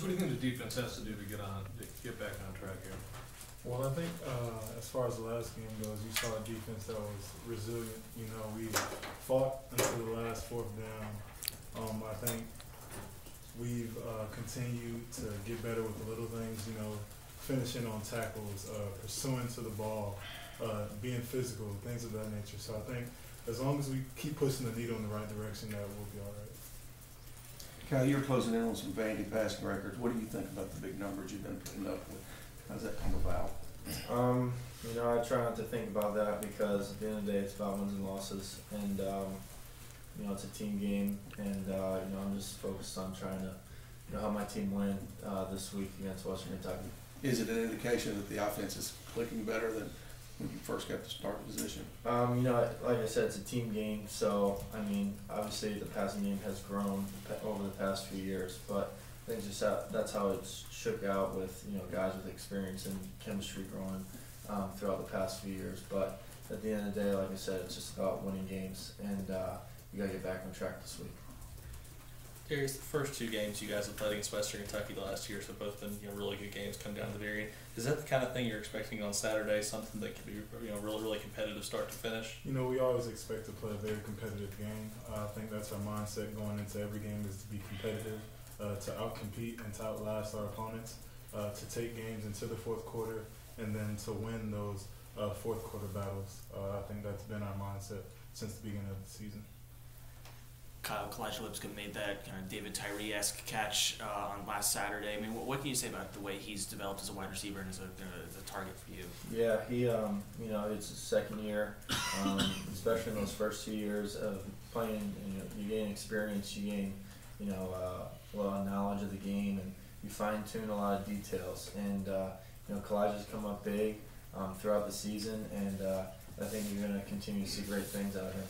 What do you think the defense has to do to get on, to get back on track here? Well, I think uh, as far as the last game goes, you saw a defense that was resilient. You know, we fought until the last fourth down. Um, I think we've uh, continued to get better with the little things. You know, finishing on tackles, uh, pursuing to the ball, uh, being physical, things of that nature. So I think as long as we keep pushing the needle in the right direction, that we'll be all right. Kyle, you're closing in on some Vandy passing records. What do you think about the big numbers you've been putting up with? How's that come about? Um, you know, I try not to think about that because at the end of the day, it's about wins and losses, and um, you know, it's a team game, and uh, you know, I'm just focused on trying to, you know, help my team win uh, this week against Western Kentucky. Is it an indication that the offense is clicking better than when you first got the start position? Um, you know, like I said, it's a team game, so I mean, obviously the passing game has grown over the past few years, but I think just that's how it's shook out with you know guys with experience and chemistry growing um, throughout the past few years. But at the end of the day, like I said, it's just about winning games, and uh, you gotta get back on track this week. Darius, the first two games you guys have played against Western Kentucky the last year, so both been you know really good games. Come down to the very end. Is that the kind of thing you're expecting on Saturday? Something that can be you know really really competitive start to finish. You know, we always expect to play a very competitive game. Uh, I think that's our mindset going into every game is to be competitive, uh, to outcompete and to outlast our opponents, uh, to take games into the fourth quarter, and then to win those uh, fourth quarter battles. Uh, I think that's been our mindset since the beginning of the season. Kyle Kalija Lipscomb made that kind of David Tyree esque catch uh, on last Saturday. I mean, what, what can you say about the way he's developed as a wide receiver and as a, uh, as a target for you? Yeah, he, um, you know, it's his second year, um, especially in those first two years of playing. You know, you gain experience, you gain, you know, uh, a lot of knowledge of the game, and you fine tune a lot of details. And uh, you know, Kalija's come up big um, throughout the season, and uh, I think you're going to continue to see great things out of him.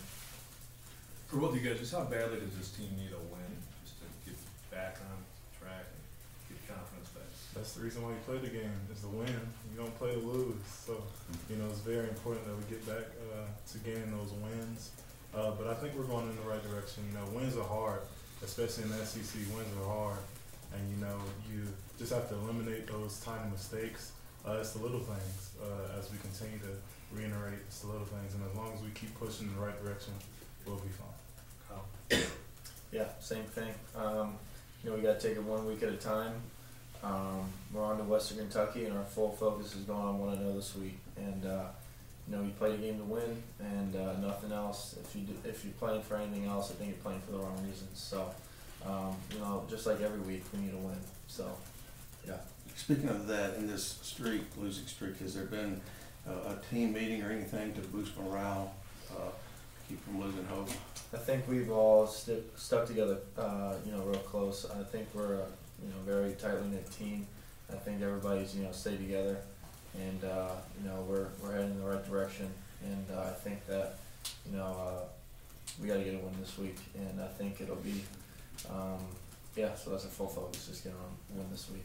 For both of you guys, just how badly does this team need a win just to get back on track and get confidence back? That's the reason why you play the game is to win. You don't play to lose. So, you know, it's very important that we get back uh, to gaining those wins. Uh, but I think we're going in the right direction. You know, wins are hard, especially in the SEC. Wins are hard, and you know, you just have to eliminate those tiny mistakes. Uh, it's the little things uh, as we continue to reiterate. It's the little things, and as long as we keep pushing in the right direction, we'll be fine. Yeah, same thing. Um, you know, we got to take it one week at a time. Um, we're on to Western Kentucky, and our full focus is going on one and zero this week. And uh, you know, you play the game to win, and uh, nothing else. If you do, if you're playing for anything else, I think you're playing for the wrong reasons. So, um, you know, just like every week, we need to win. So, yeah. Speaking of that, in this streak, losing streak, has there been a, a team meeting or anything to boost morale, uh, keep from losing hope? I think we've all sti stuck together, uh, you know, real close. I think we're a you know very tightly knit team. I think everybody's you know stayed together, and uh, you know we're we're heading in the right direction. And uh, I think that you know uh, we got to get a win this week, and I think it'll be um, yeah. So that's a full focus, just get on win this week.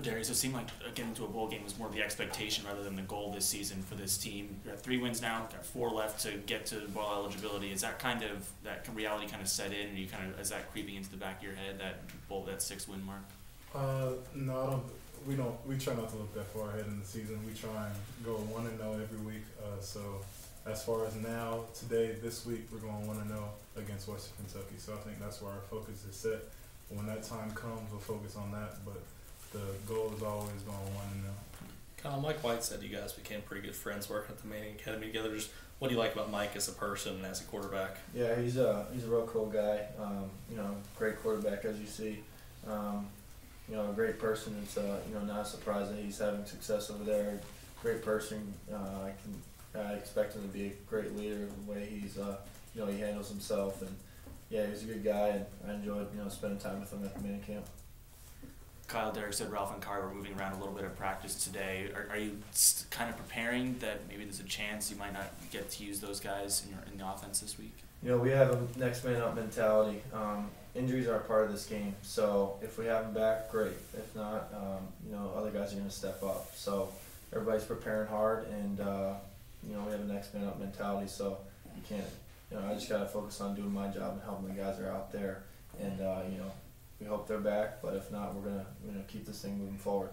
Darius, it seemed like getting into a bowl game was more of the expectation rather than the goal this season for this team. You got three wins now, got four left to get to bowl eligibility. Is that kind of that reality kind of set in, and you kind of is that creeping into the back of your head that bowl that six win mark? Uh, no, I don't. We don't. We try not to look that far ahead in the season. We try and go one and zero every week. Uh, so, as far as now, today, this week, we're going one and zero against Western Kentucky. So I think that's where our focus is set. When that time comes, we'll focus on that. But the goal is always going one and zero. Kyle, Mike White said you guys became pretty good friends working at the Manning Academy together. Just what do you like about Mike as a person and as a quarterback? Yeah, he's a he's a real cool guy. Um, you know, great quarterback as you see. Um, you know, a great person. It's uh, you know not a surprise that he's having success over there. Great person. Uh, I can I expect him to be a great leader. The way he's uh, you know he handles himself and yeah, he's a good guy and I enjoyed you know spending time with him at the mini camp. Kyle, Derek said Ralph and Khari were moving around a little bit at practice today. Are, are you kind of preparing that maybe there's a chance you might not get to use those guys in, your, in the offense this week? You know, we have a next man up mentality. Um, injuries are a part of this game, so if we have them back, great. If not, um, you know, other guys are going to step up. So everybody's preparing hard, and uh, you know, we have a next man up mentality. So you can't, you know, I just got to focus on doing my job and helping the guys that are out there, and uh, you know, we hope they're back, but if not, we're gonna, you know, keep this thing moving forward.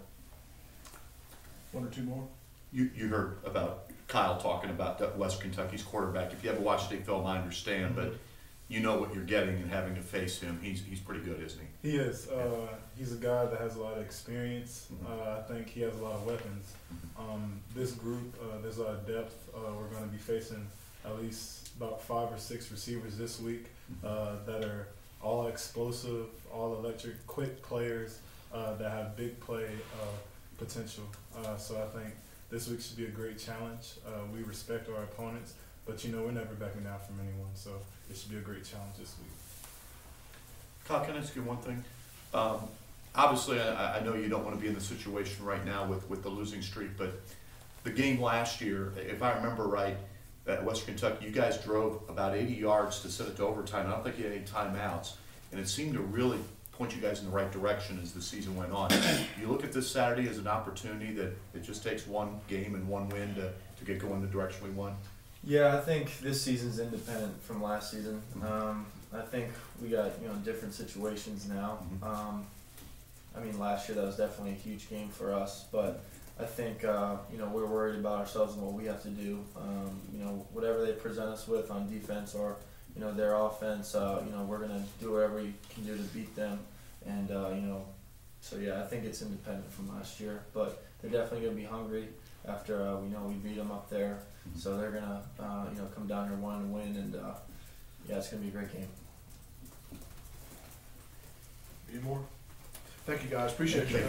One or two more? You, you heard about Kyle talking about that West Kentucky's quarterback. If you haven't watched state film, I understand, but you know what you're getting and having to face him. He's, he's pretty good, isn't he? He is. Uh, he's a guy that has a lot of experience. Mhm. Uh, I think he has a lot of weapons. Um, this group, uh, there's a lot of depth. Uh, we're going to be facing at least about five or six receivers this week uh, that are all explosive, all electric, quick players uh, that have big play uh, potential. Uh, so I think this week should be a great challenge. Uh, we respect our opponents, but you know we're never backing down from anyone. So it should be a great challenge this week. Kyle, can I ask you one thing? Um, obviously, I, I know you don't want to be in the situation right now with, with the losing streak, but the game last year, if I remember right, at West Kentucky, you guys drove about 80 yards to send it to overtime. I don't think you had any timeouts, and it seemed to really point you guys in the right direction as the season went on. you look at this Saturday as an opportunity that it just takes one game and one win to, to get going the direction we want. Yeah, I think this season's independent from last season. Um, I think we got you know different situations now. Mhm. Um, I mean, last year that was definitely a huge game for us, but I think uh, you know we're worried about ourselves and what we have to do. Um, you know, whatever they present us with on defense or you know their offense, uh, you know we're gonna do whatever we can do to beat them. And uh, you know, so yeah, I think it's independent from last year, but they're definitely gonna be hungry after uh, we know we beat them up there. So they're gonna, uh, you know, come down here wanting to win, and uh, yeah, it's gonna be a great game. Any more? Thank you, guys. Appreciate you.